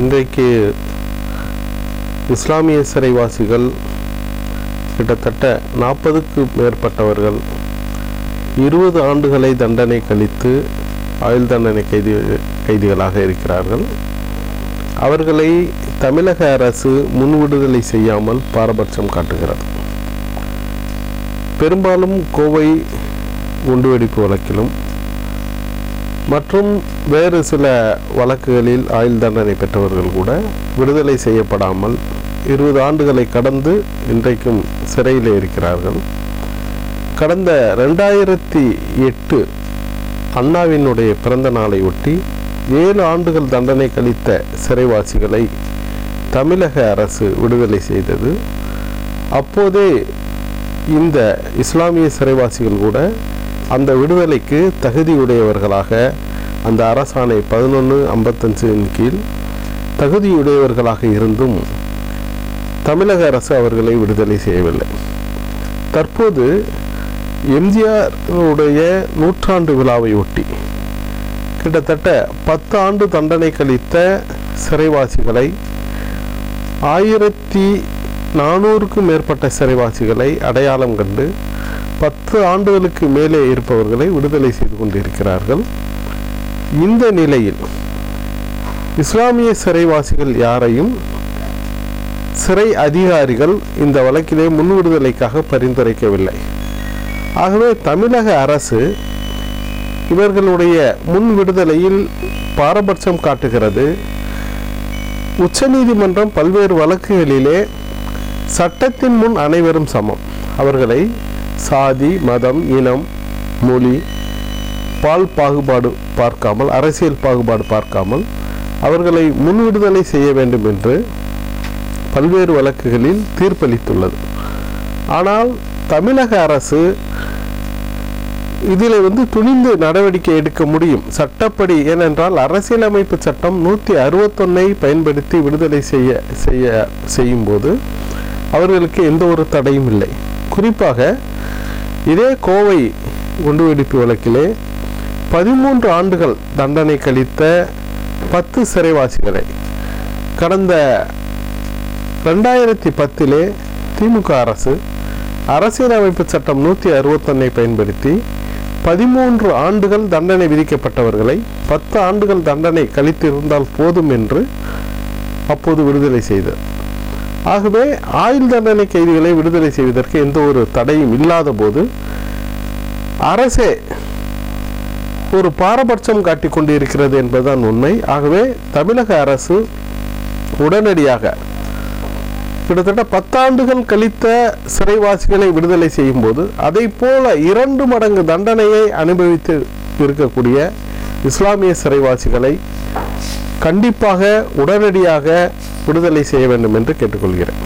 இன்றைக்கு இஸ்லாமிய சிறைவாசிகள் கிட்டத்தட்ட நாற்பதுக்கு மேற்பட்டவர்கள் இருபது ஆண்டுகளை தண்டனை கழித்து ஆயுள் தண்டனை கைதி கைதிகளாக இருக்கிறார்கள். அவர்களை தமிழக அரசு முன்விடுதலை செய்யாமல் பாரபட்சம் காட்டுகிறது. பெரும்பாலும் கோவை குண்டுவெடிப்பு வழக்கிலும் மற்றும் வேறு சில வழக்குகளில் ஆயுள் தண்டனை பெற்றவர்கள் கூட விடுதலை செய்யப்படாமல் இருபது ஆண்டுகளை கடந்து இன்றைக்கும் சிறையில் இருக்கிறார்கள். கடந்த ரெண்டாயிரத்தி எட்டு அண்ணாவினுடைய பிறந்த நாளை ஒட்டி ஏழு ஆண்டுகள் தண்டனை கழித்த சிறைவாசிகளை தமிழக அரசு விடுதலை செய்தது. அப்போதே இந்த இஸ்லாமிய சிறைவாசிகள் கூட அந்த விடுதலைக்கு தகுதியுடையவர்களாக அந்த அரசாணை பதினொன்று ஐம்பத்தஞ்சின் கீழ் தகுதியுடையவர்களாக இருந்தும் தமிழக அரசு அவர்களை விடுதலை செய்யவில்லை. தற்போது எம்ஜிஆருடைய நூற்றாண்டு விழாவை ஒட்டி கிட்டத்தட்ட பத்து ஆண்டு தண்டனை கழித்த சிறைவாசிகளை ஆயிரத்தி நானூறுக்கும் மேற்பட்ட சிறைவாசிகளை அடையாளம் கண்டு பத்து ஆண்டுகளுக்கு மேலே இருப்பவர்களை விடுதலை செய்து கொண்டிருக்கிறார்கள். இந்த நிலையில் இஸ்லாமிய சிறைவாசிகள் யாரையும் சிறை அதிகாரிகள் இந்த வழக்கிலே முன் விடுதலைக்காக பரிந்துரைக்கவில்லை. ஆகவே தமிழக அரசு இவர்களுடைய முன் விடுதலையில் பாரபட்சம் காட்டுகிறது. உச்சநீதிமன்றம் பல்வேறு வழக்குகளிலே சட்டத்தின் முன் அனைவரும் சமம். அவர்களை சாதி மதம் இனம் மொழி பால் பாகுபாடு பார்க்காமல் அரசியல் பாகுபாடு பார்க்காமல் அவர்களை முன் விடுதலை செய்ய வேண்டும் என்று பல்வேறு வழக்குகளில் தீர்ப்பளித்துள்ளது. ஆனால் தமிழக அரசு இதில் வந்து துணிந்து நடவடிக்கை எடுக்க முடியும். சட்டப்படி ஏனென்றால் அரசியலமைப்பு சட்டம் நூற்றி அறுபத்தொன்னை பயன்படுத்தி விடுதலை செய்ய செய்ய செய்யும்போது அவர்களுக்கு எந்த ஒரு தடையும் இல்லை. குறிப்பாக இதே கோவை குண்டுவெடிப்பு வழக்கிலே பதிமூன்று ஆண்டுகள் தண்டனை கழித்த பத்து சிறைவாசிகளை கடந்த ரெண்டாயிரத்தி பத்திலே திமுக அரசு அரசியலமைப்பு சட்டம் நூற்றி அறுபத்தொன்னை பயன்படுத்தி பதிமூன்று ஆண்டுகள் தண்டனை விதிக்கப்பட்டவர்களை பத்து ஆண்டுகள் தண்டனை கழித்திருந்தால் போதும் என்று அப்போது விடுதலை செய்தது. ஆகவே ஆயுள் தண்டனை கைதிகளை விடுதலை செய்வதற்கு எந்த ஒரு தடையும் இல்லாத போது அரசே ஒரு பாரபட்சம் காட்டிக் கொண்டிருக்கிறது என்பதுதான் உண்மை. ஆகவே தமிழக அரசு உடனடியாக கிட்டத்தட்ட பத்தாண்டுகள் கழித்த சிறைவாசிகளை விடுதலை செய்யும் போது அதை போல இரண்டு மடங்கு தண்டனையை அனுபவித்து இருக்கக்கூடிய இஸ்லாமிய சிறைவாசிகளை கண்டிப்பாக உடனடியாக விடுதலை செய்ய வேண்டும் என்று கேட்டுக்கொள்கிறேன்.